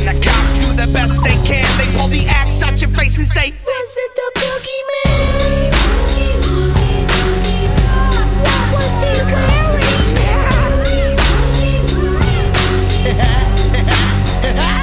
And the cops do the best they can. They pull the axe out your face and say, "Was it the?"